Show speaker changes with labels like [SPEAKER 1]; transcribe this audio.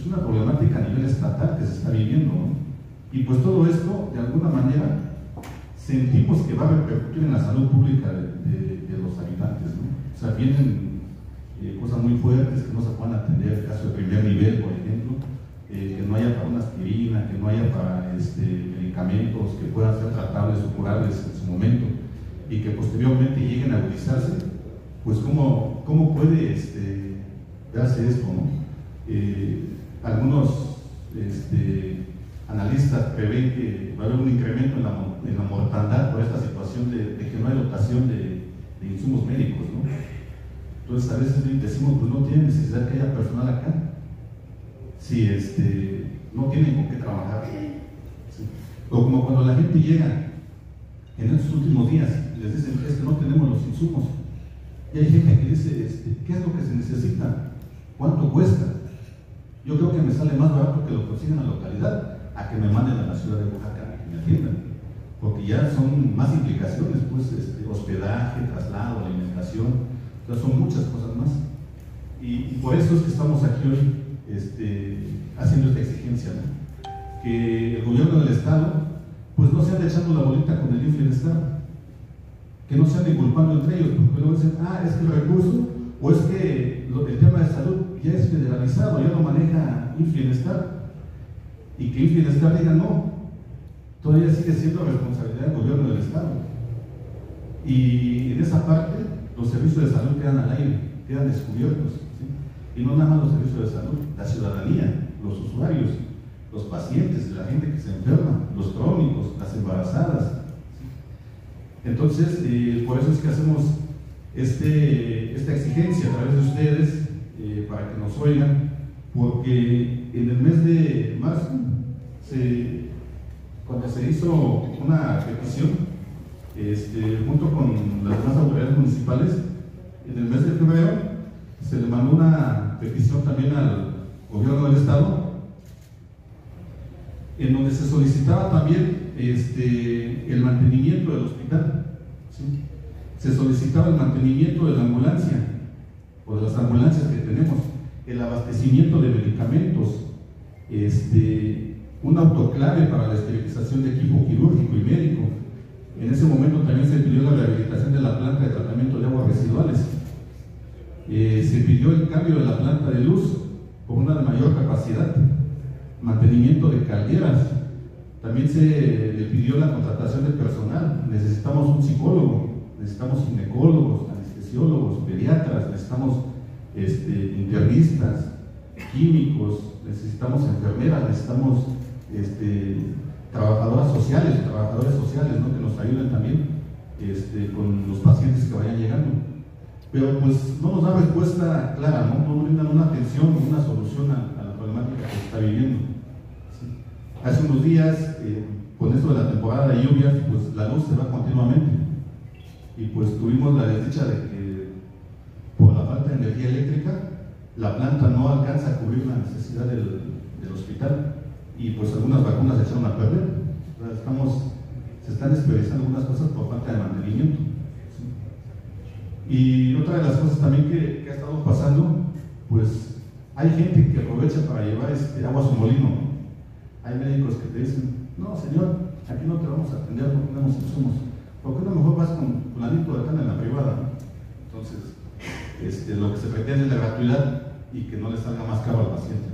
[SPEAKER 1] es una problemática a nivel estatal que se está viviendo. Y pues todo esto, de alguna manera, sentimos que va a repercutir en la salud pública de, los habitantes. O sea, vienen eh, cosas muy fuertes que no se puedan atender, caso de primer nivel, por ejemplo, eh, que no haya para una aspirina, que no haya para este, medicamentos que puedan ser tratables o curables en su momento y que posteriormente lleguen a agudizarse, pues cómo, cómo puede este, darse esto, ¿no? Eh, algunos este, analistas prevén que va a haber un incremento en la, mortandad por esta situación de, que no hay dotación de, insumos médicos. ¿no? Entonces a veces decimos, pues no tiene necesidad que haya personal acá, si este, no tienen con qué trabajar. O como cuando la gente llega en estos últimos días, les dicen, es que no tenemos los insumos. Y hay gente que dice, este, ¿qué es lo que se necesita? ¿Cuánto cuesta? Yo creo que me sale más barato que lo consigan en la localidad a que me manden a la ciudad de Oaxaca y me atiendan. Porque ya son más implicaciones, pues este, hospedaje, traslado, alimentación, son muchas cosas más. Y, por eso es que estamos aquí hoy este, haciendo esta exigencia, que el gobierno del Estado pues no se ande echando la bolita con el Estado, que no se ande culpando entre ellos, porque luego dicen, ah, es que el recurso, o es que el tema de salud ya es federalizado, Infienestar, y que Infienestar diga no, todavía sigue siendo responsabilidad del gobierno del Estado. Y en esa parte, los servicios de salud quedan al aire, quedan descubiertos. Y no nada más los servicios de salud, la ciudadanía, los usuarios, los pacientes, la gente que se enferma, los crónicos, las embarazadas. Entonces, eh, por eso es que hacemos este, esta exigencia a través de ustedes eh, para que nos oigan, porque en el mes de marzo, cuando se hizo una petición, este, junto con las demás autoridades municipales, en el mes de febrero se le mandó una petición también al gobierno del estado, en donde se solicitaba también este, el mantenimiento del hospital. Se solicitaba el mantenimiento de la ambulancia, o de las ambulancias que tenemos, el abastecimiento de medicamentos, este, un autoclave para la esterilización de equipo quirúrgico y médico. En ese momento también se pidió la rehabilitación de la planta de tratamiento de aguas residuales. Eh, se pidió el cambio de la planta de luz con una de mayor capacidad, mantenimiento de calderas. También se le pidió la contratación de personal. Necesitamos un psicólogo, necesitamos ginecólogos, anestesiólogos, pediatras, necesitamos este, internistas, químicos, necesitamos enfermeras, necesitamos este, trabajadoras sociales, trabajadores sociales que nos ayuden también este, con los pacientes que vayan llegando. Pero pues no nos da respuesta clara, no, no brindan una atención o una solución a, la problemática que se está viviendo. Hace unos días, eh, con esto de la temporada de lluvias, pues la luz se va continuamente. Y pues tuvimos la desdicha de que por la falta de energía eléctrica, la planta no alcanza a cubrir la necesidad del, hospital y pues algunas vacunas se echaron a perder. estamos, se están desperdiciando algunas cosas por falta de mantenimiento. Y otra de las cosas también que, ha estado pasando, pues hay gente que aprovecha para llevar este agua a su molino. Hay médicos que te dicen, no señor, aquí no te vamos a atender porque no insumos. ¿Por qué no mejor vas con planito de acá en la privada? Lo que se pretende es la gratuidad y que no le salga más caro al paciente.